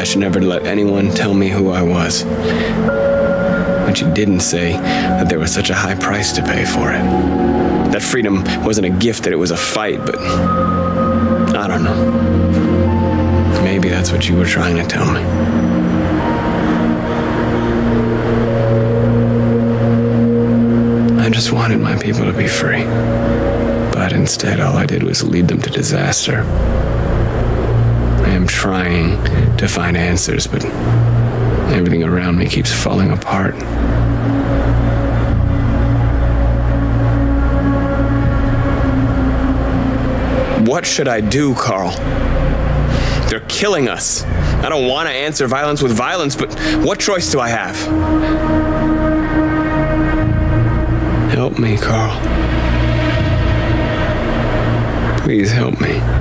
I should never let anyone tell me who I was. But you didn't say that there was such a high price to pay for it. That freedom wasn't a gift, that it was a fight, but I don't know. Maybe that's what you were trying to tell me. I just wanted my people to be free. But instead, all I did was lead them to disaster. Am trying to find answers, but everything around me keeps falling apart. What should I do, Carl? They're killing us. I don't want to answer violence with violence, but what choice do I have? Help me, Carl. Please help me.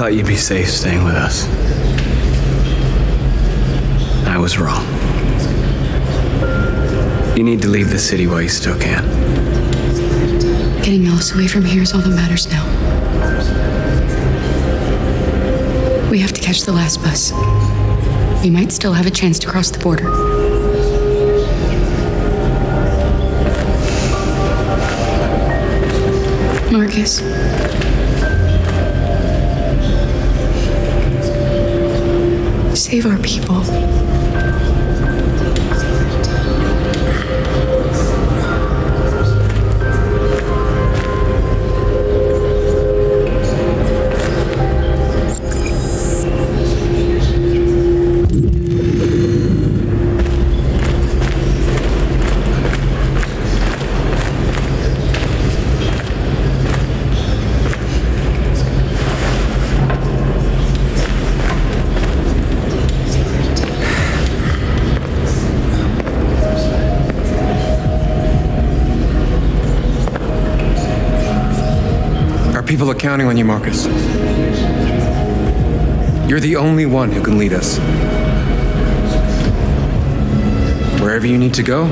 Thought you'd be safe staying with us. I was wrong. You need to leave the city while you still can. Getting Alice away from here is all that matters now. We have to catch the last bus. We might still have a chance to cross the border. Markus. Save our people. Markus. You're the only one who can lead us. Wherever you need to go,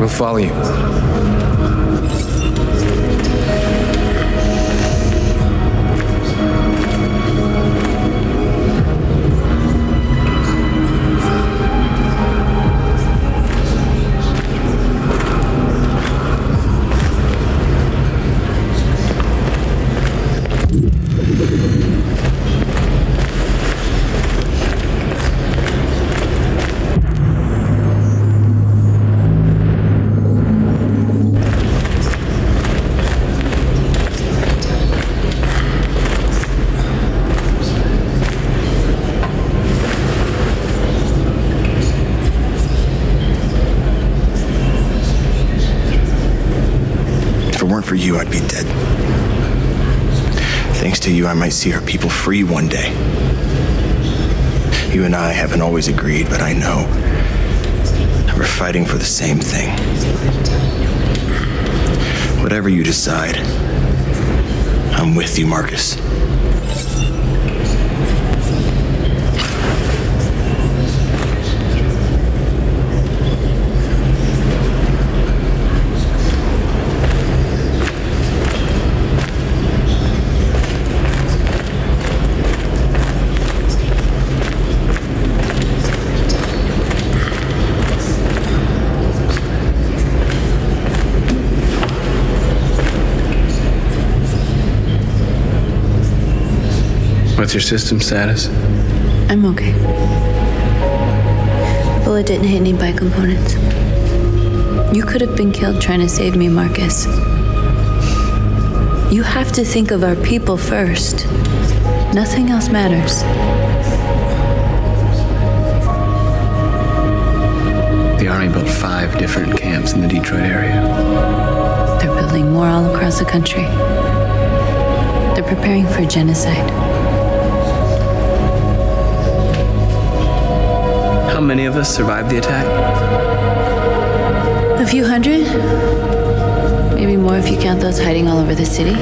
we'll follow you. See our people free one day. You and I haven't always agreed, but I know we're fighting for the same thing. Whatever you decide, I'm with you, Markus. Your system status? I'm okay. Bullet didn't hit any biocomponents. You could have been killed trying to save me, Markus. You have to think of our people first. Nothing else matters. The Army built five different camps in the Detroit area. They're building more all across the country. They're preparing for genocide. Many of us survived the attack? A few hundred? Maybe more if you count those hiding all over the city.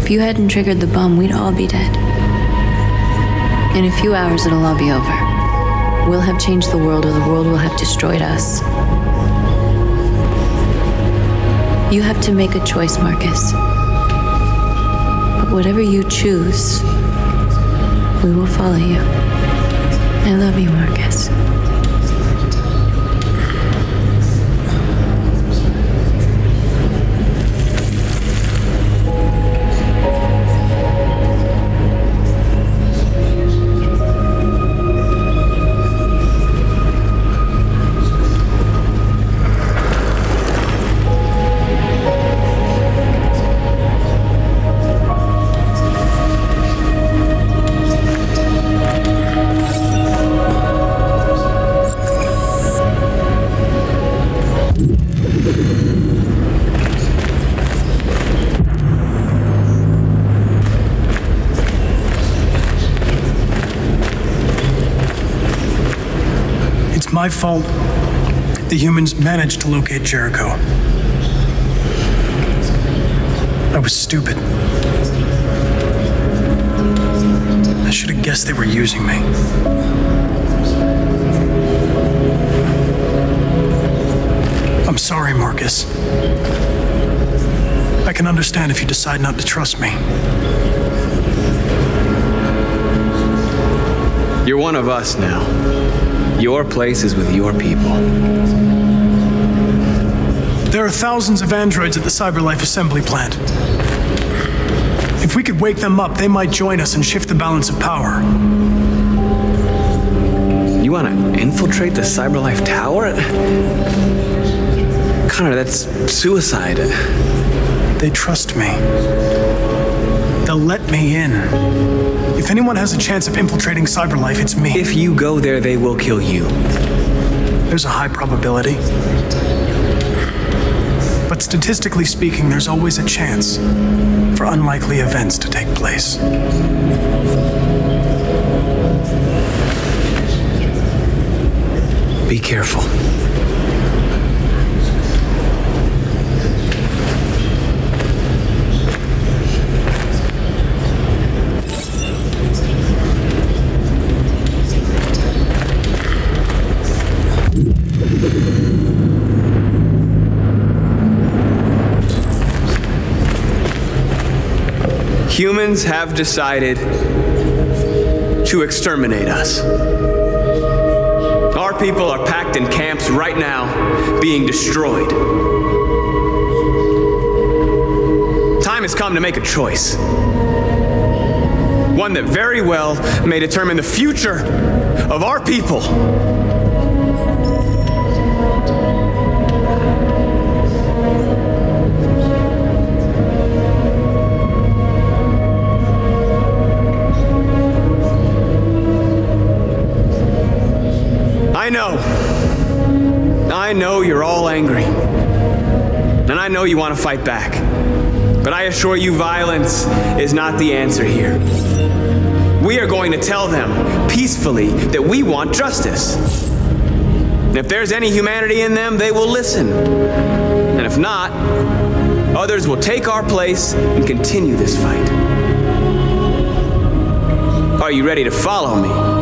If you hadn't triggered the bomb, we'd all be dead. In a few hours, it'll all be over. We'll have changed the world, or the world will have destroyed us. You have to make a choice, Markus. But whatever you choose, we will follow you. I love you, Markus. Managed to locate Jericho. I was stupid. I should have guessed they were using me. I'm sorry, Markus. I can understand if you decide not to trust me. You're one of us now. Your place is with your people. There are thousands of androids at the CyberLife assembly plant. If we could wake them up, they might join us and shift the balance of power. You want to infiltrate the CyberLife Tower? Connor, that's suicide. They trust me. They'll let me in. If anyone has a chance of infiltrating CyberLife, it's me. If you go there, they will kill you. There's a high probability. Statistically speaking, there's always a chance for unlikely events to take place. Be careful. Humans have decided to exterminate us. Our people are packed in camps right now, being destroyed. Time has come to make a choice. One that very well may determine the future of our people. I know. I know you're all angry. And I know you want to fight back. But I assure you, violence is not the answer here. We are going to tell them peacefully that we want justice. And if there's any humanity in them, they will listen. And if not, others will take our place and continue this fight. Are you ready to follow me?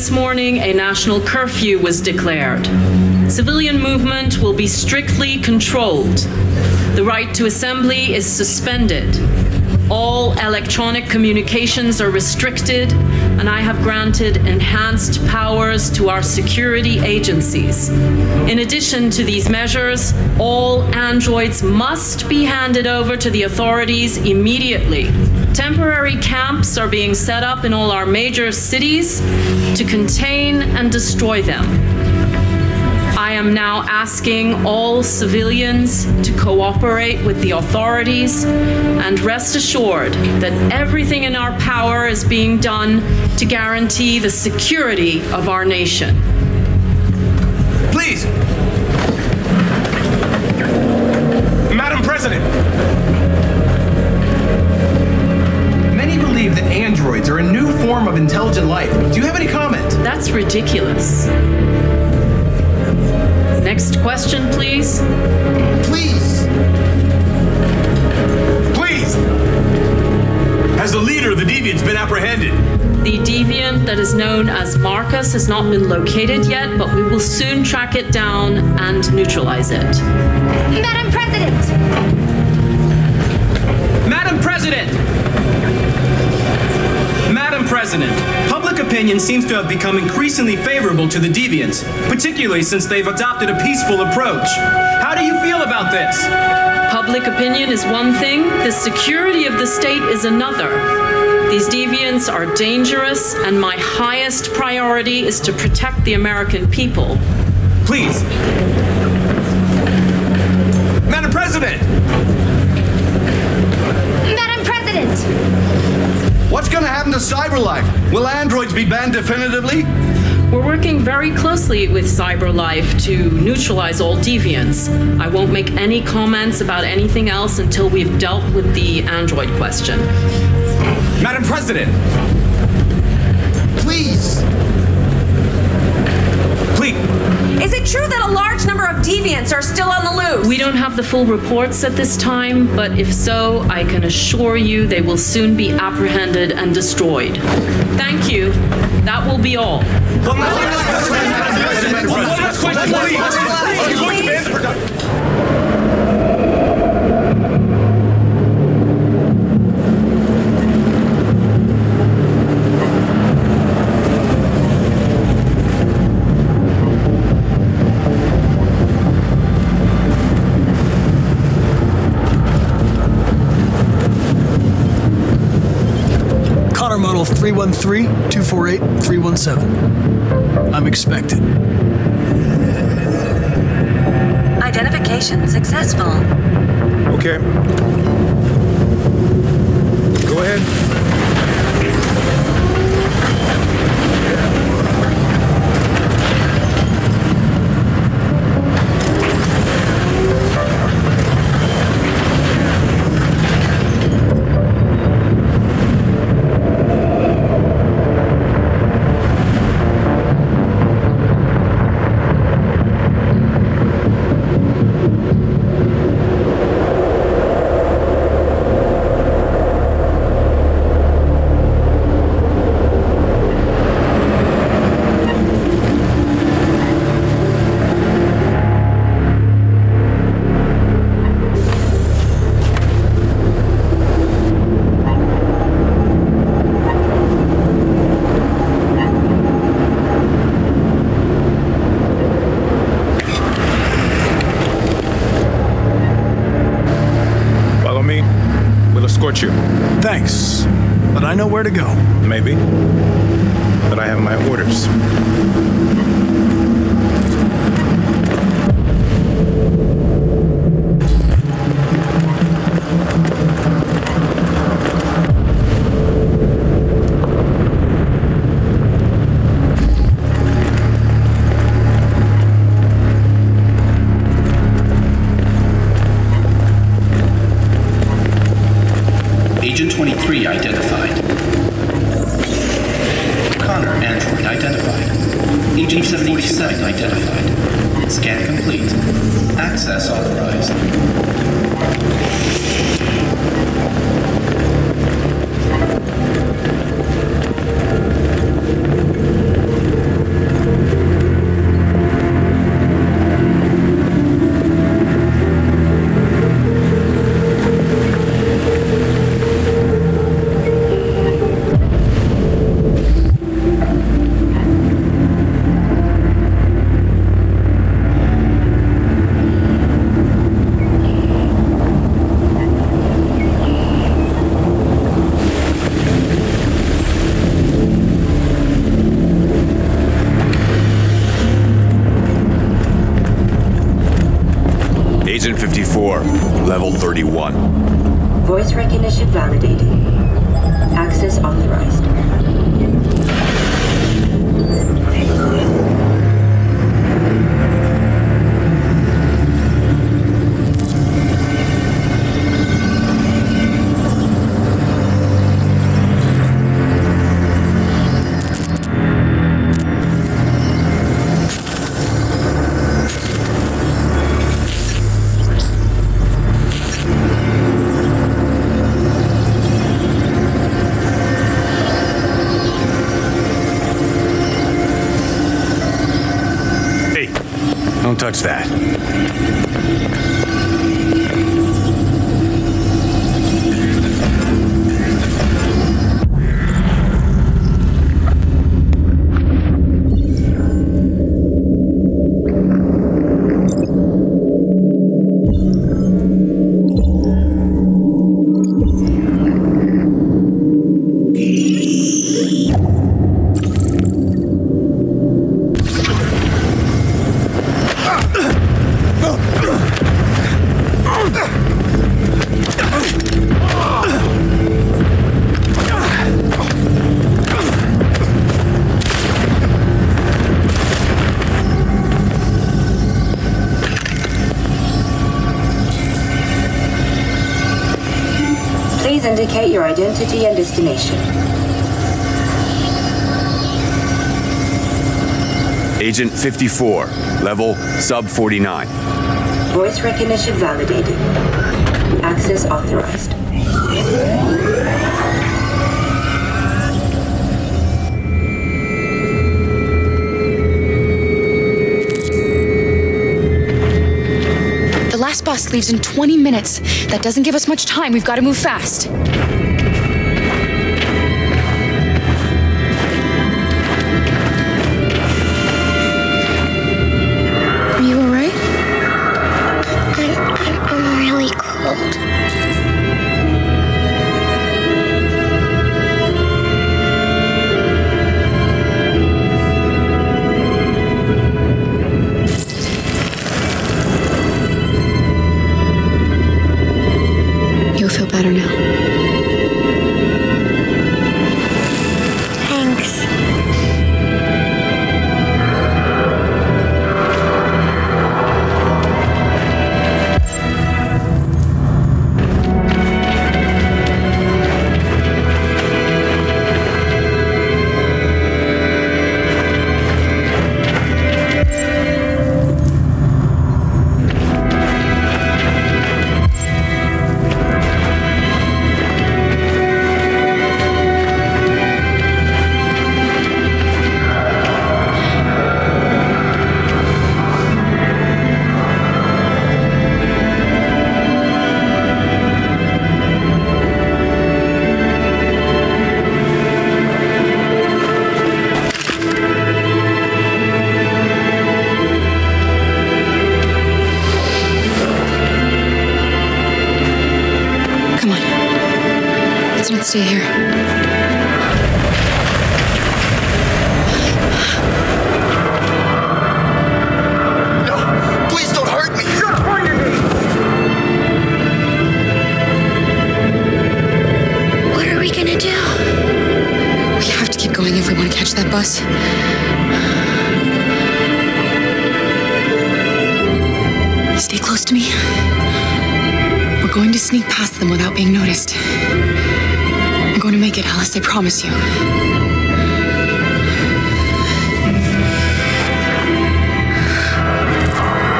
This morning, a national curfew was declared. Civilian movement will be strictly controlled. The right to assembly is suspended. All electronic communications are restricted, and I have granted enhanced powers to our security agencies. In addition to these measures, all androids must be handed over to the authorities immediately. Temporary camps are being set up in all our major cities to contain and destroy them. I am now asking all civilians to cooperate with the authorities and rest assured that everything in our power is being done to guarantee the security of our nation. Please! Madam President! Androids are a new form of intelligent life. Do you have any comment? That's ridiculous. Next question, please. Please! Please! Has the leader of the Deviants been apprehended? The deviant that is known as Markus has not been located yet, but we will soon track it down and neutralize it. Madam President! Madam President! President, public opinion seems to have become increasingly favorable to the deviants, particularly since they've adopted a peaceful approach. How do you feel about this? Public opinion is one thing, the security of the state is another. These deviants are dangerous, and my highest priority is to protect the American people. Please. Madam President! Going to happen to CyberLife? Will androids be banned definitively? We're working very closely with CyberLife to neutralize all deviants. I won't make any comments about anything else until we've dealt with the android question. Madam President! It true that a large number of deviants are still on the loose? We don't have the full reports at this time, but if so, I can assure you they will soon be apprehended and destroyed. Thank you. That will be all. Connor model 313 248 317. I'm expected. Identification successful. Okay. Go ahead. Know where to go. Maybe. Level 31. 54, level sub 49. Voice recognition validated. Access authorized. The last bus leaves in 20 minutes. That doesn't give us much time. We've got to move fast. Promise you.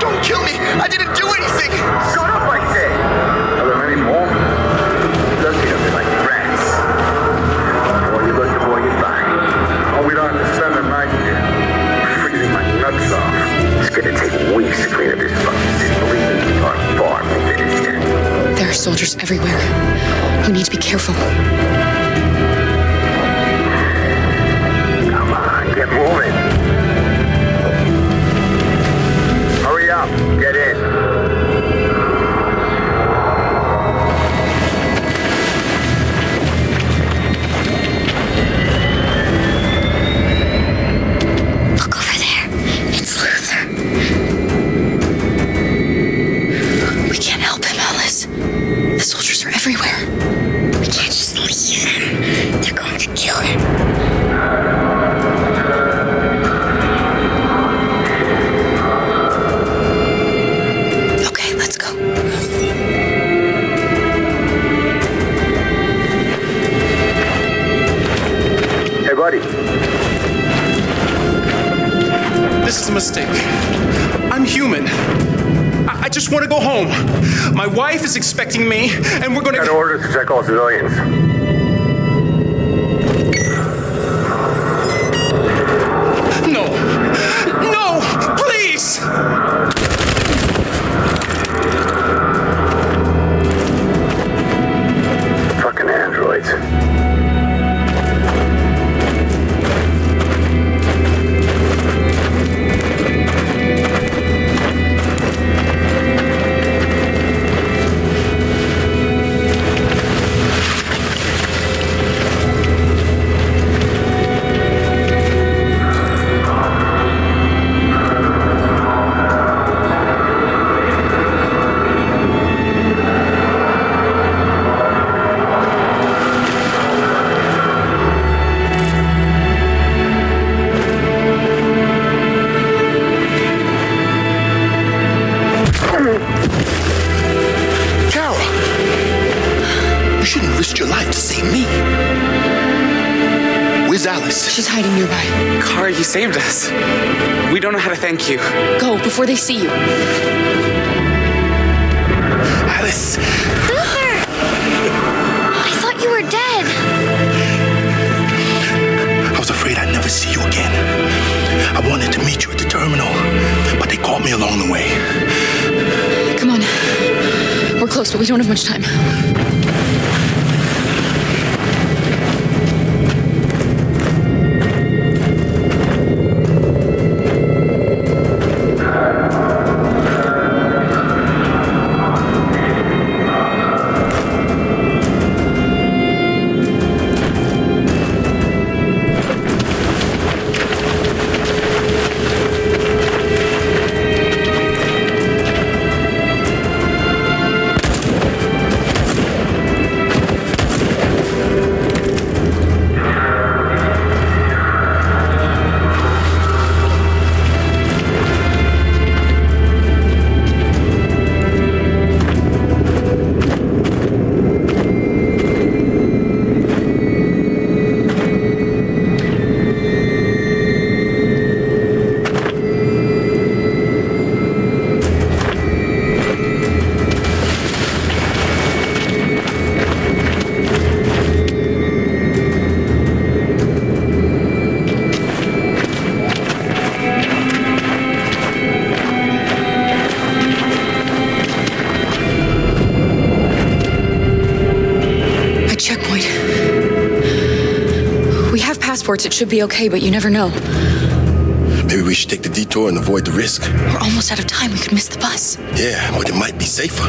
Don't kill me! I didn't do anything! Shut up, I said! Are there many more? Lucky of you like rats. The you look, the more you find. Oh, we don't have to spend the night here. Freezing my nuts off. It's gonna take weeks to clean up this fucking city. Believe me, our farm will finish it. There are soldiers everywhere. We need to be careful. Hurry up, get in. Over there. It's Luther. We can't help him, Alice. The soldiers are everywhere. We can't just leave him. They're going to kill him. A mistake. I'm human. I, I just want to go home. My wife is expecting me, and we're going to. Got orders to check all civilians. You. Go before they see you. Alice! Luther! I thought you were dead. I was afraid I'd never see you again. I wanted to meet you at the terminal, but they caught me along the way. Come on. We're close, but we don't have much time. Passports. It should be okay, but you never know. Maybe we should take the detour and avoid the risk. We're almost out of time. We could miss the bus. Yeah, but it might be safer.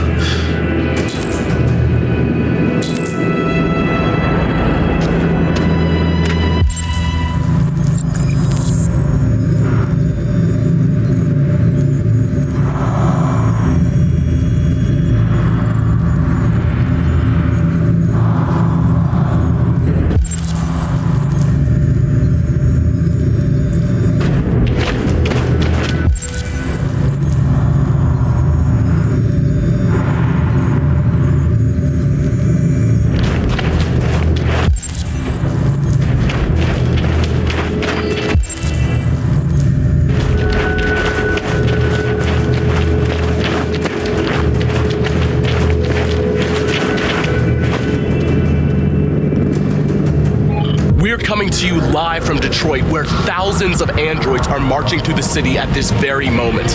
To you live from Detroit, where thousands of androids are marching through the city at this very moment.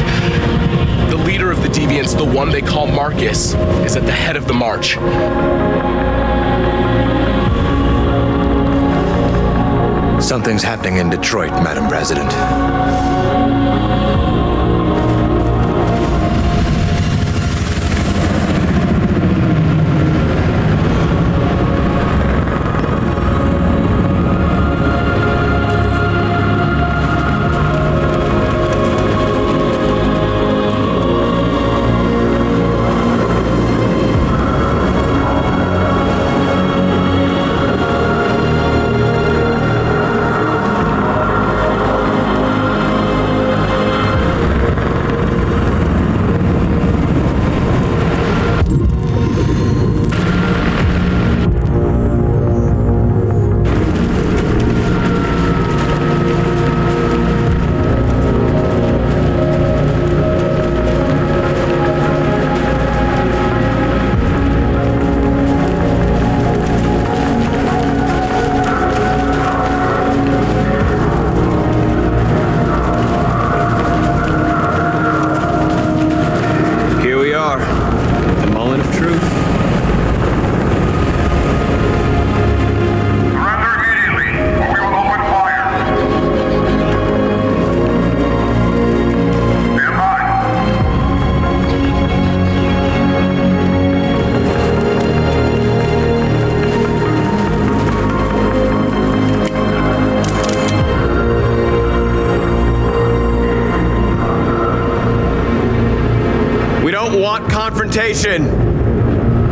The leader of the Deviants, the one they call Markus, is at the head of the march. Something's happening in Detroit, Madam President.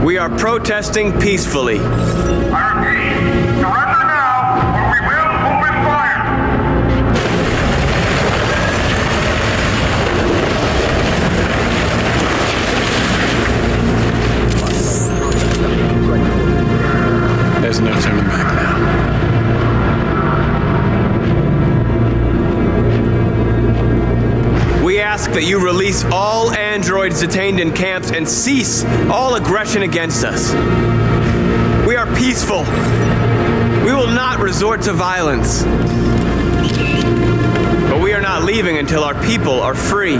We are protesting peacefully. There's no turning back now. We ask that you release all androids detained in camps and cease all aggression against us. We are peaceful. We will not resort to violence. But we are not leaving until our people are free.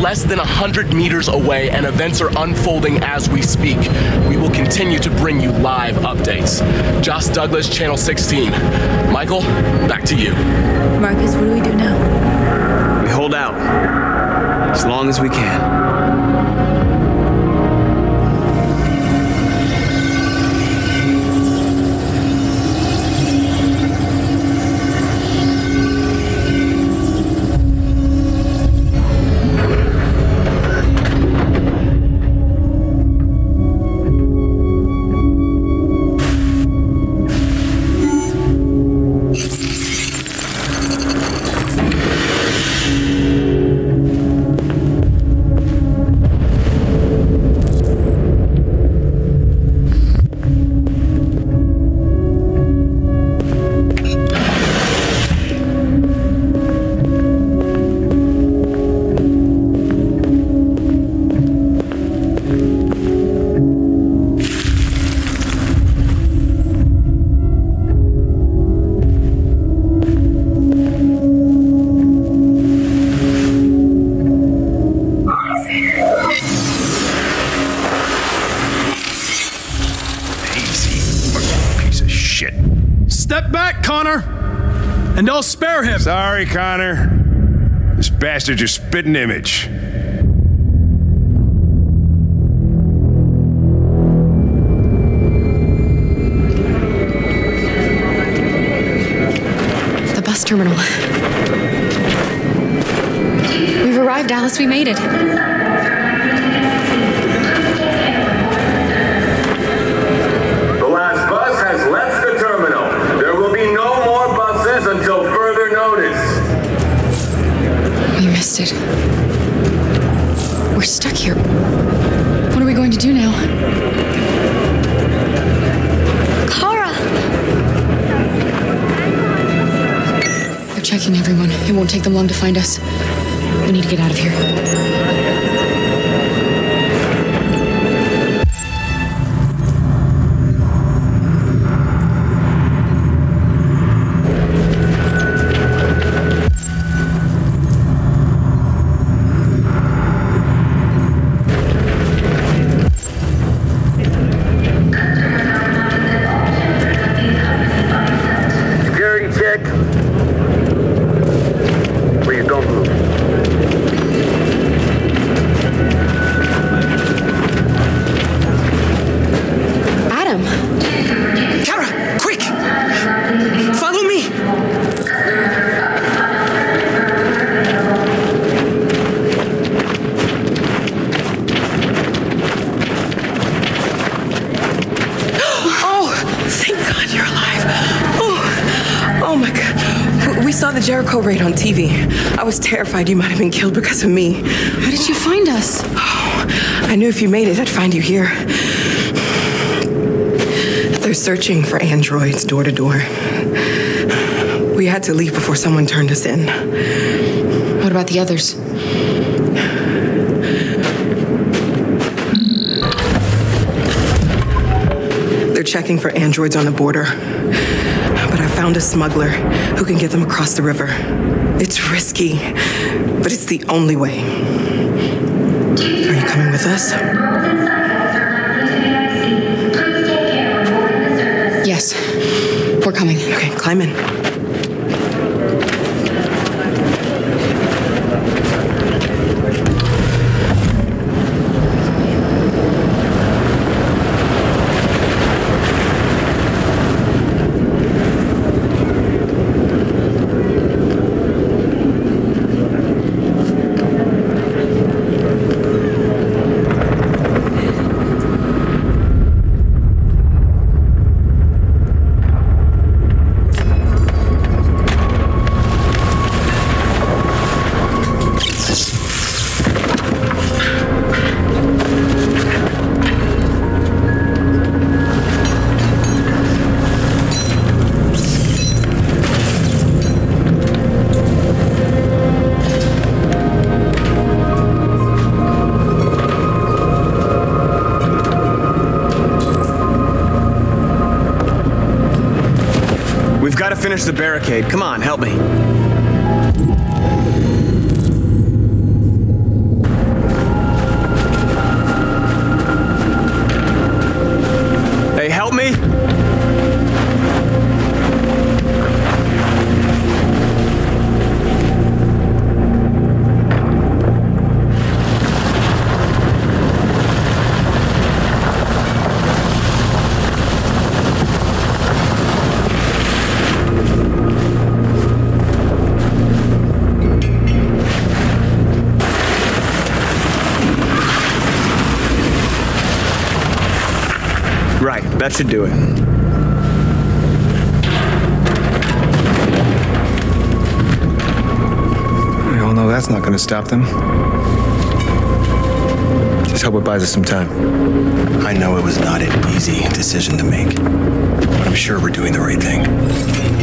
Less than 100 meters away and events are unfolding as we speak. We will continue to bring you live updates. Joss Douglas, Channel 16. Michael, back to you. Markus, what do we do now? We hold out as long as we can. I'll him. Sorry, Connor. This bastard's your spitting image. The bus terminal. We've arrived, Alice. We made it. Here. What are we going to do now? Kara! They're checking everyone. It won't take them long to find us. We need to get out of here. We saw the Jericho raid on TV. I was terrified you might have been killed because of me. How did you find us? Oh, I knew if you made it, I'd find you here. They're searching for androids door to door. We had to leave before someone turned us in. What about the others? They're checking for androids on the border. Found a smuggler who can get them across the river. It's risky, but it's the only way. Are you coming with us? Yes. We're coming. Okay, climb in. Barricade. Come on, help me. Right, that should do it. We all know that's not going to stop them. Just hope it buys us some time. I know it was not an easy decision to make, but I'm sure we're doing the right thing.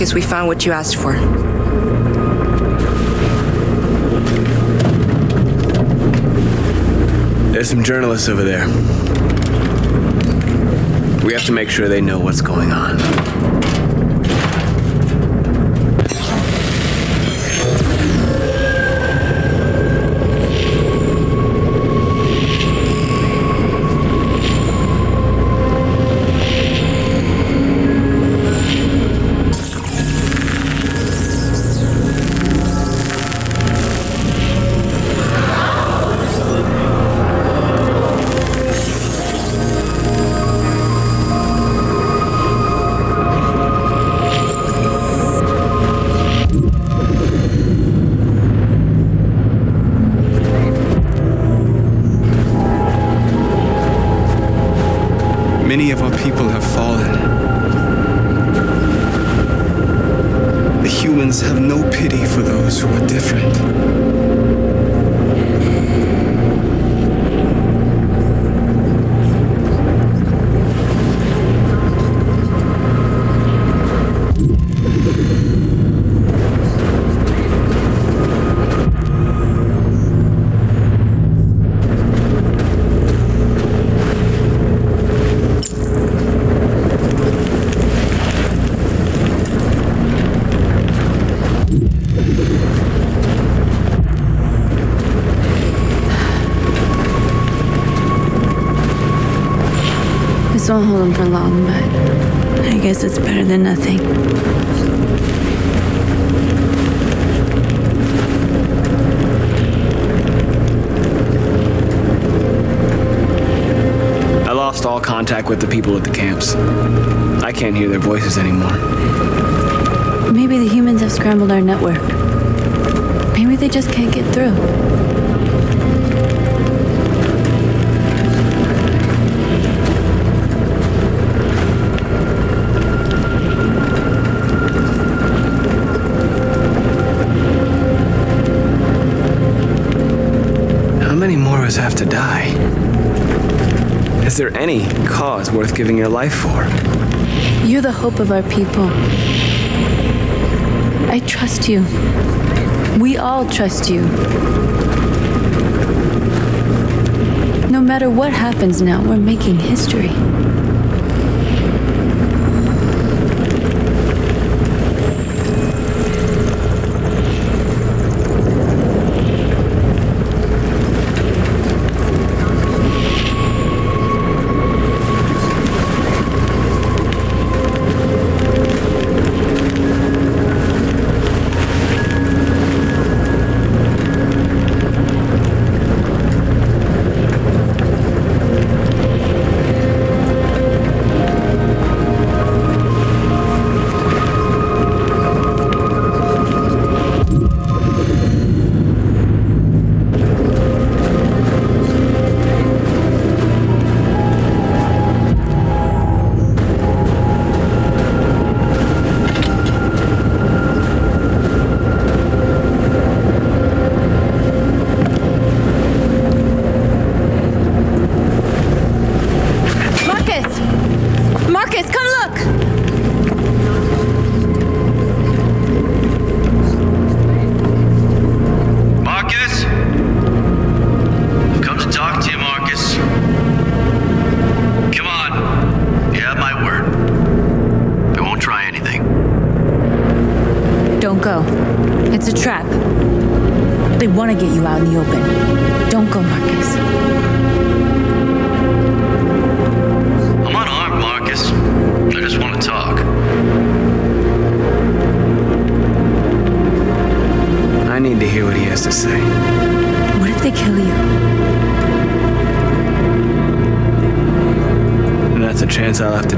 Markus, we found what you asked for. There's some journalists over there. We have to make sure they know what's going on. Won't hold him for long, but I guess it's better than nothing. I lost all contact with the people at the camps. I can't hear their voices anymore. Maybe the humans have scrambled our network. Maybe they just can't get through. Have to die? Is there any cause worth giving your life for? You're the hope of our people. I trust you. We all trust you. No matter what happens now, we're making history. Want to get you out in the open. Don't go, Markus. I'm unarmed, Markus. I just want to talk. I need to hear what he has to say. What if they kill you? And that's a chance I'll have to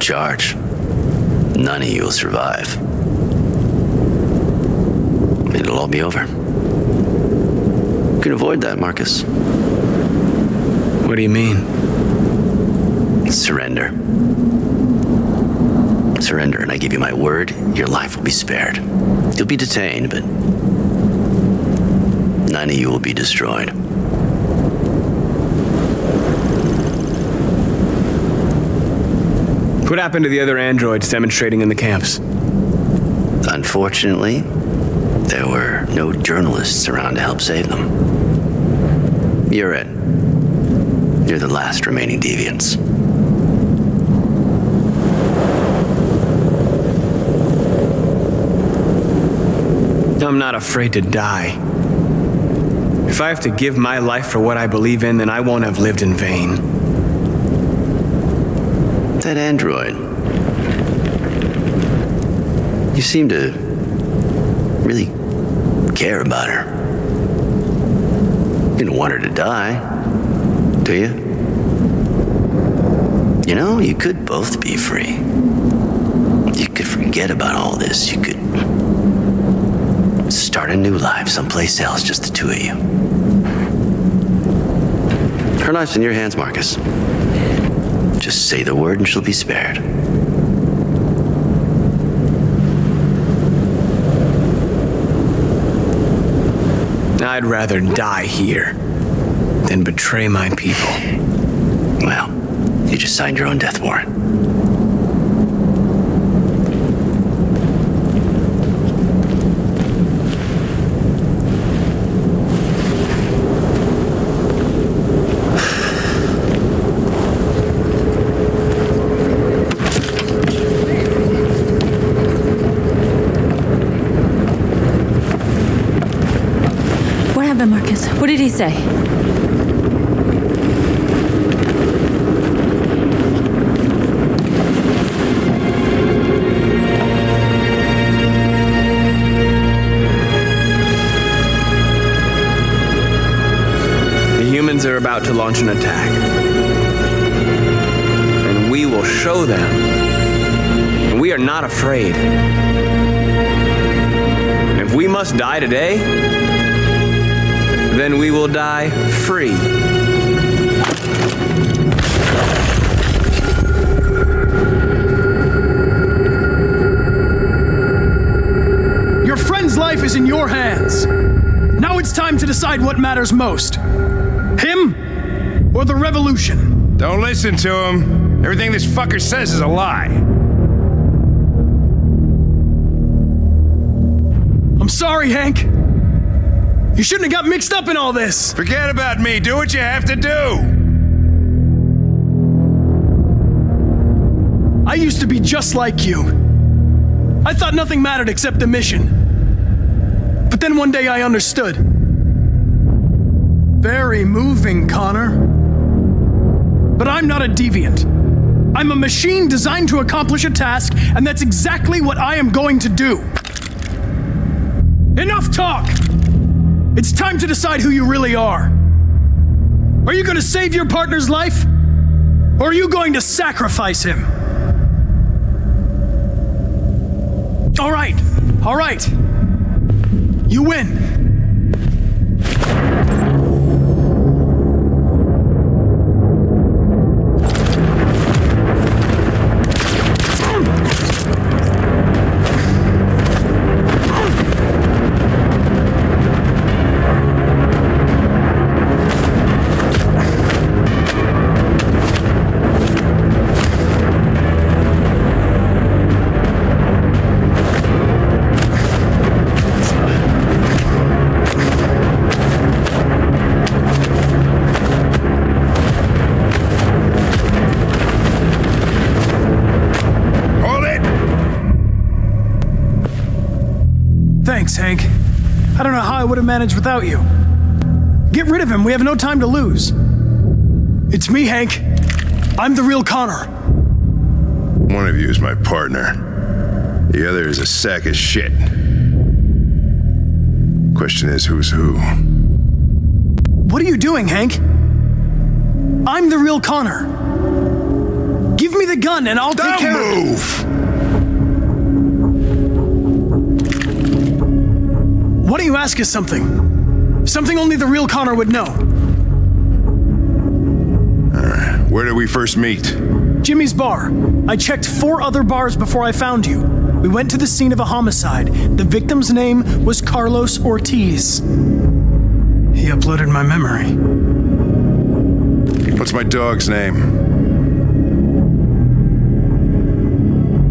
troops will be ordered to charge. None of you will survive. it'll all be over. You can avoid that, Markus. What do you mean? Surrender. Surrender, and I give you my word, your life will be spared. You'll be detained, but none of you will be destroyed. What happened to the other androids demonstrating in the camps? Unfortunately, there were no journalists around to help save them. You're it. You're the last remaining deviants. I'm not afraid to die. If I have to give my life for what I believe in, then I won't have lived in vain. That android. You seem to really care about her. You don't want her to die, do you? You know, you could both be free. You could forget about all this. You could start a new life someplace else, just the two of you. Her life's in your hands, Markus. Just say the word and she'll be spared. I'd rather die here than betray my people. Well, you just signed your own death warrant. What happened, Markus? What did he say? The humans are about to launch an attack. And we will show them. We are not afraid. If we must die today, then we will die free. Your friend's life is in your hands. Now it's time to decide what matters most him or the revolution. Don't listen to him. Everything this fucker says is a lie. I'm sorry, Hank. You shouldn't have got mixed up in all this. Forget about me. Do what you have to do. I used to be just like you. I thought nothing mattered except the mission. But then one day I understood. Very moving, Connor. But I'm not a deviant. I'm a machine designed to accomplish a task, and that's exactly what I am going to do. Enough talk! It's time to decide who you really are. Are you going to save your partner's life? Or are you going to sacrifice him? All right, all right. You win. Don't know how I would have managed without you. Get rid of him. We have no time to lose. It's me, Hank. I'm the real Connor. One of you is my partner. The other is a sack of shit. Question is, who's who? What are you doing, Hank? I'm the real Connor. Give me the gun and I'll take care of it. Ask us something. Something only the real Connor would know. Where did we first meet? Jimmy's bar. I checked four other bars before I found you. We went to the scene of a homicide. The victim's name was Carlos Ortiz. He uploaded my memory. What's my dog's name?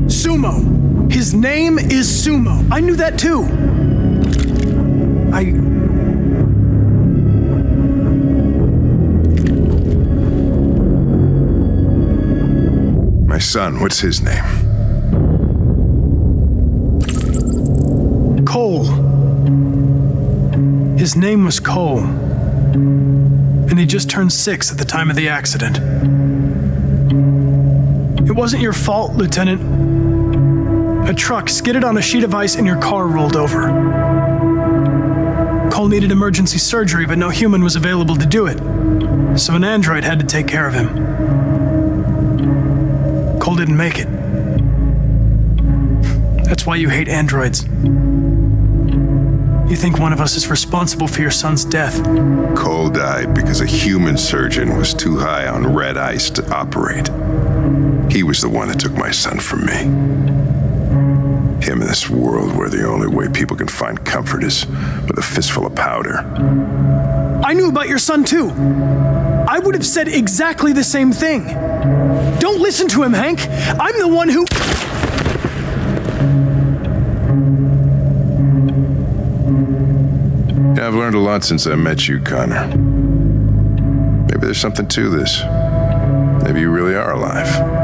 Sumo. His name is Sumo. I knew that too. I. My son, what's his name? Cole. His name was Cole. And he just turned six at the time of the accident. It wasn't your fault, Lieutenant. A truck skidded on a sheet of ice and your car rolled over. Cole needed emergency surgery, but no human was available to do it. So an android had to take care of him. Cole didn't make it. That's why you hate androids. You think one of us is responsible for your son's death. Cole died because a human surgeon was too high on red ice to operate. He was the one that took my son from me. Him in this world where the only way people can find comfort is with a fistful of powder. I knew about your son too. I would have said exactly the same thing. Don't listen to him, Hank. I'm the one who. Yeah, I've learned a lot since I met you, Connor. Maybe there's something to this. Maybe you really are alive.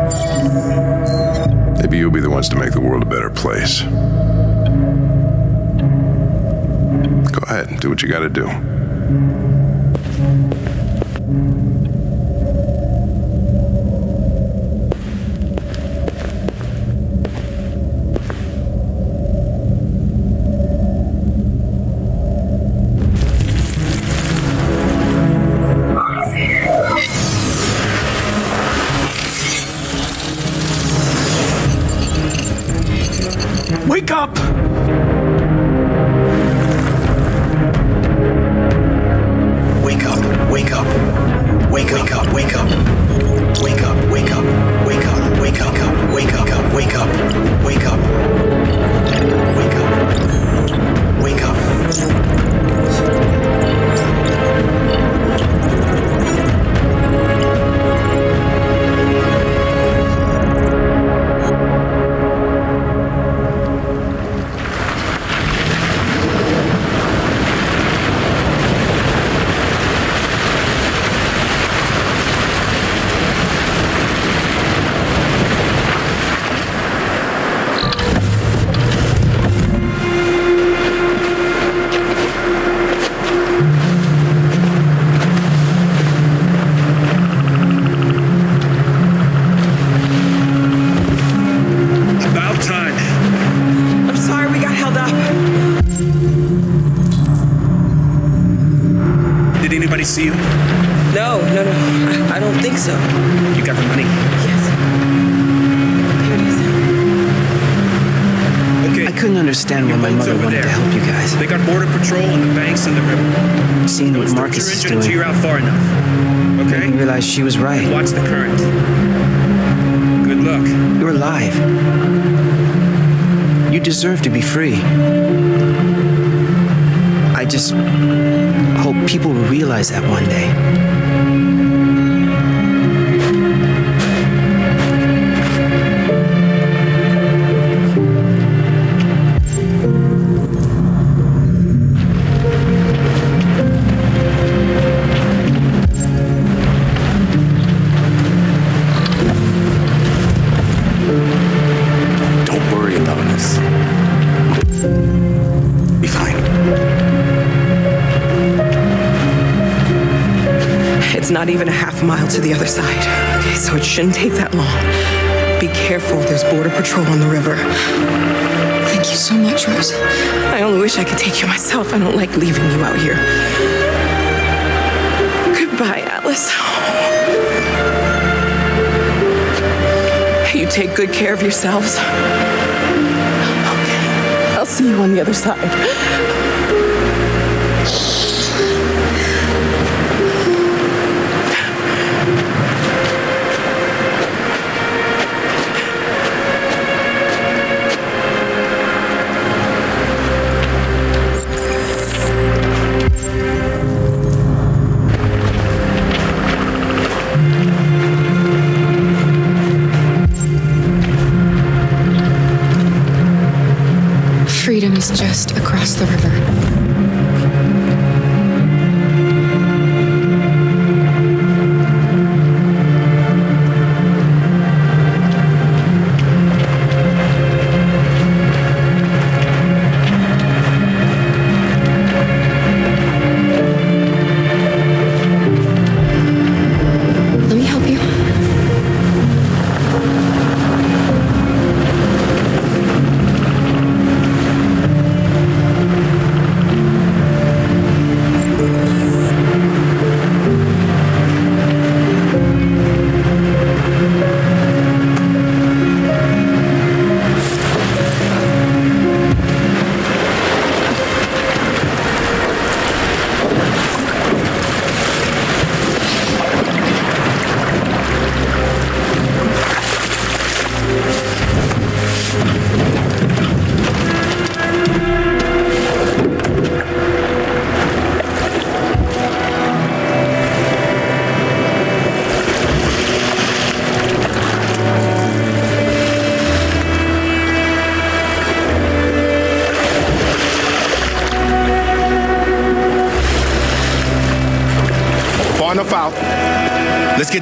Ones to make the world a better place. Go ahead and do what you gotta do. Marcus is engine until you're out far enough. Okay? made me realize she was right. Watch the current. Good luck. You're alive. You deserve to be free. I just hope people will realize that one day. Not even a half mile to the other side. Okay, so it shouldn't take that long. Be careful, there's border patrol on the river. Thank you so much, Rose. I only wish I could take you myself. I don't like leaving you out here. Goodbye, Atlas. You take good care of yourselves. Okay. I'll see you on the other side. Just across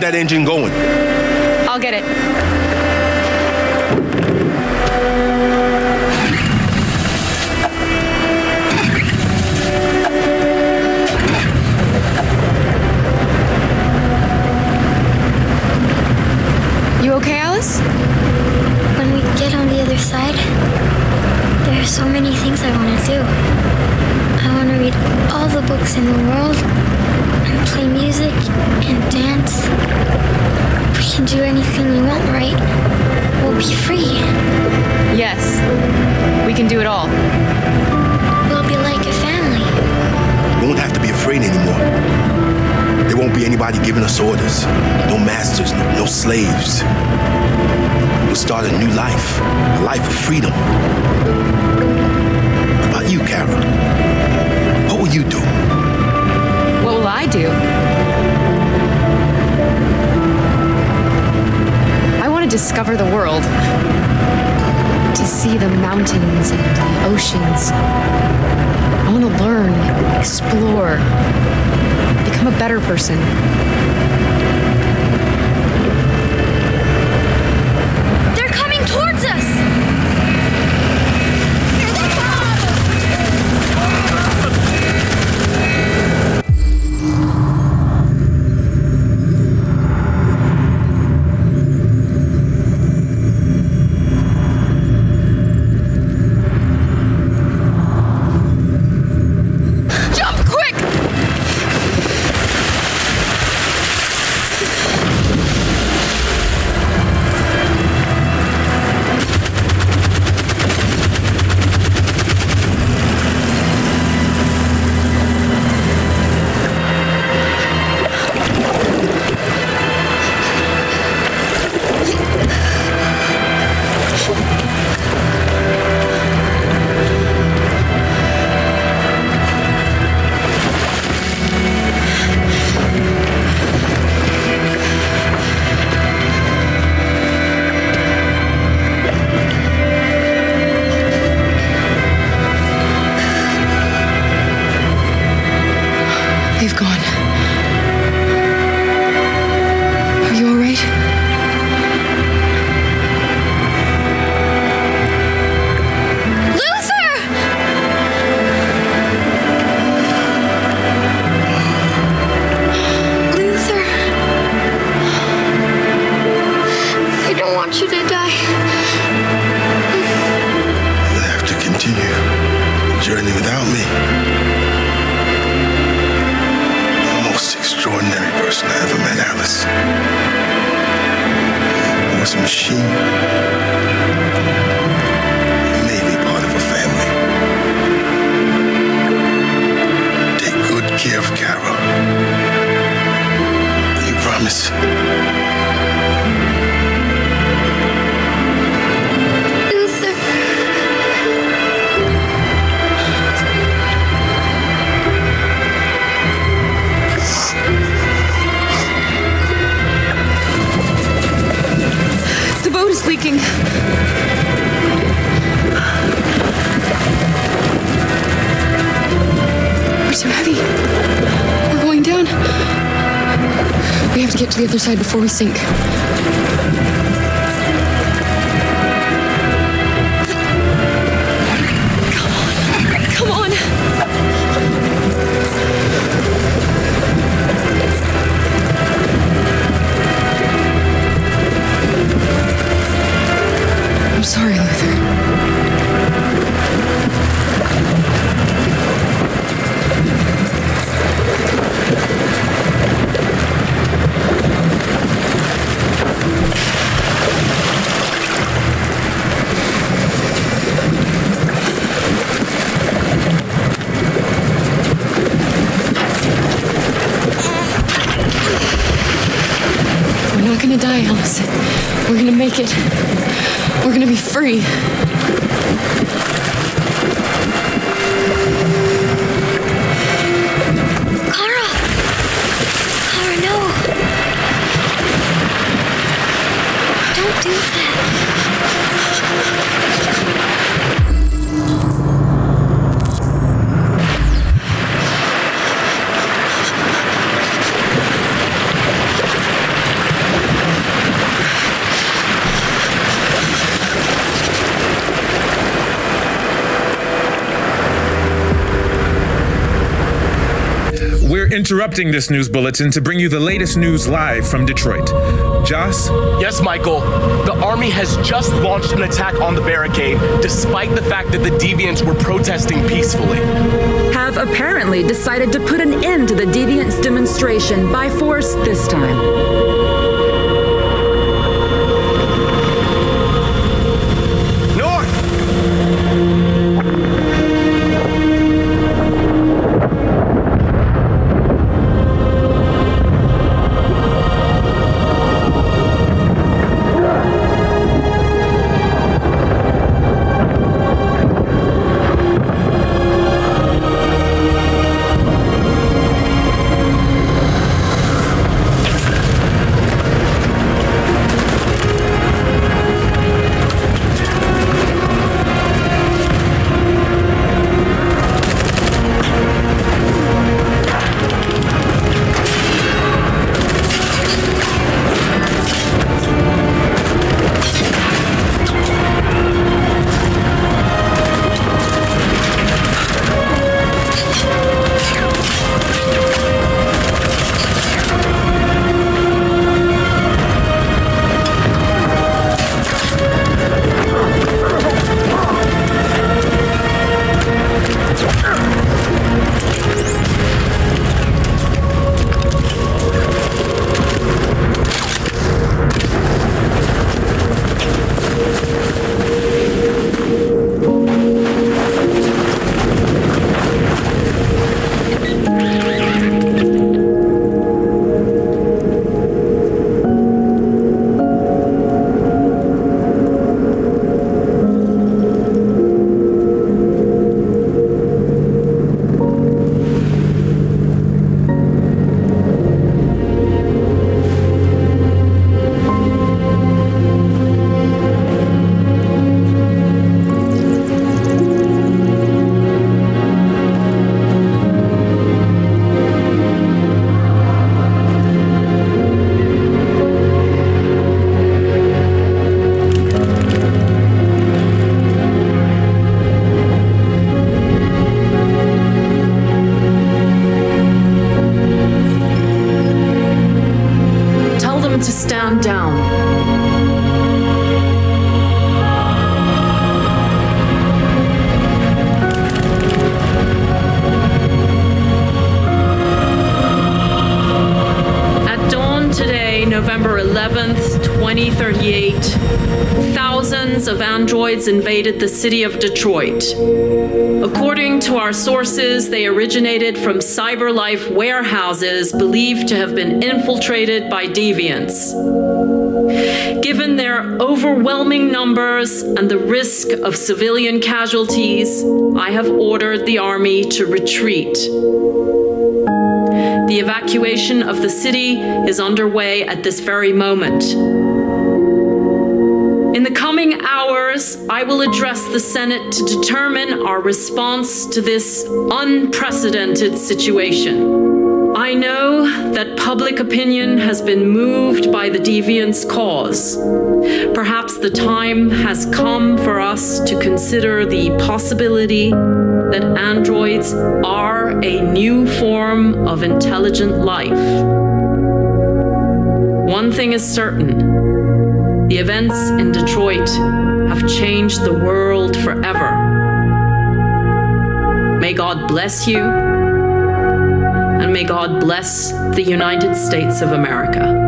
that engine going. Better person. To the other side before we sink. Interrupting this news bulletin to bring you the latest news live from Detroit. Joss? Yes, Michael. The army has just launched an attack on the barricade, despite the fact that the deviants were protesting peacefully. Have apparently decided to put an end to the deviants demonstration by force this time. Invaded the city of Detroit. According to our sources, they originated from CyberLife warehouses believed to have been infiltrated by deviants. Given their overwhelming numbers and the risk of civilian casualties, I have ordered the Army to retreat. The evacuation of the city is underway at this very moment. In the coming hours, I will address the Senate to determine our response to this unprecedented situation. I know that public opinion has been moved by the deviant's cause. Perhaps the time has come for us to consider the possibility that androids are a new form of intelligent life. One thing is certain the events in Detroit have changed the world forever. May God bless you, and may God bless the United States of America.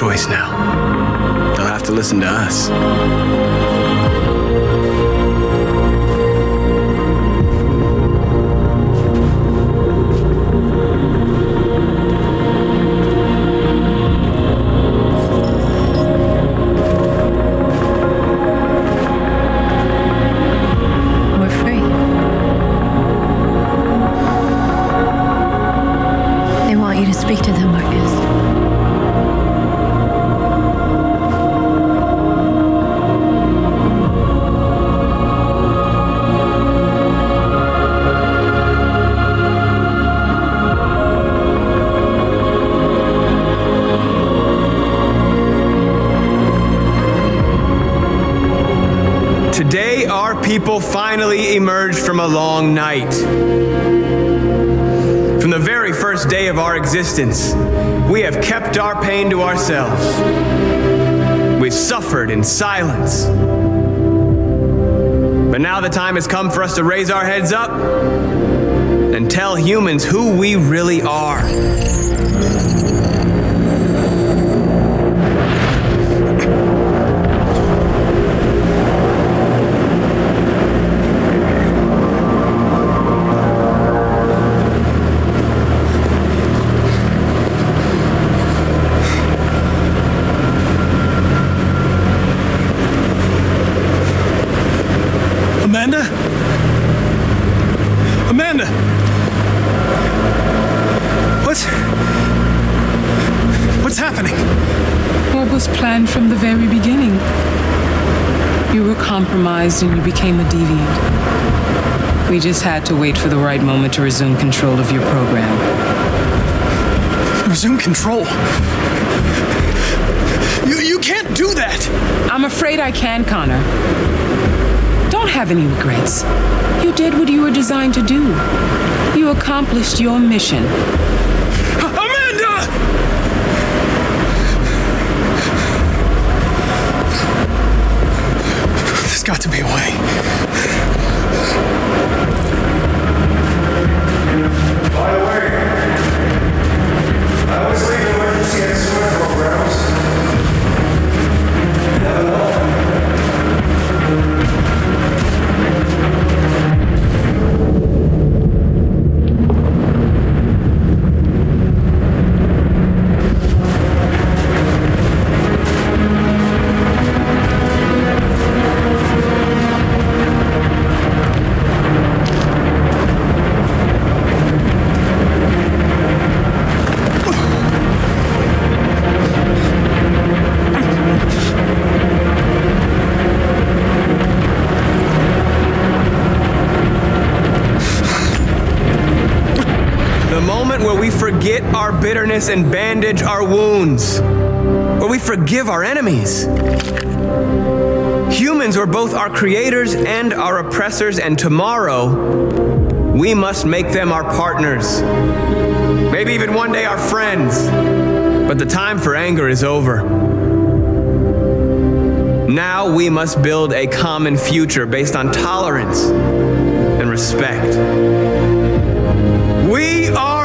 Choice now. They'll have to listen to us. We have kept our pain to ourselves. We've suffered in silence. But now the time has come for us to raise our heads up and tell humans who we really are. Compromised and you became a deviant. We just had to wait for the right moment to resume control of your program. Resume control? You, you can't do that! I'm afraid I can, Connor. Don't have any regrets. You did what you were designed to do. You accomplished your mission. Amanda! There's got to be a way. Bitterness and bandage our wounds, where we forgive our enemies. Humans were both our creators and our oppressors, and tomorrow we must make them our partners. Maybe even one day our friends. But the time for anger is over. Now we must build a common future based on tolerance and respect. We are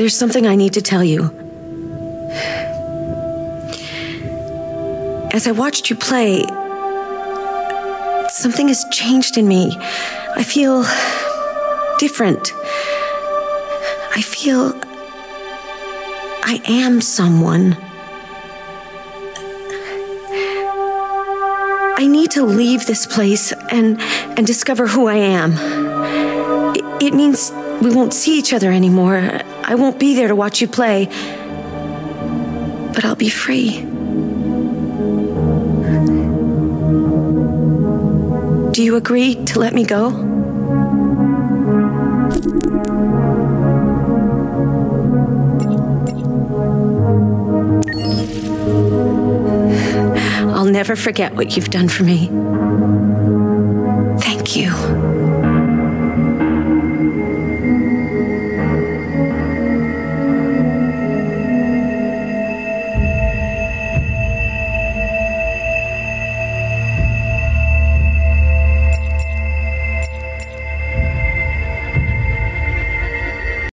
there's something I need to tell you. As I watched you play, something has changed in me. I feel different. I feel I am someone. I need to leave this place and and discover who I am. It, it means we won't see each other anymore. I won't be there to watch you play. But I'll be free. Do you agree to let me go? I'll never forget what you've done for me. Thank you.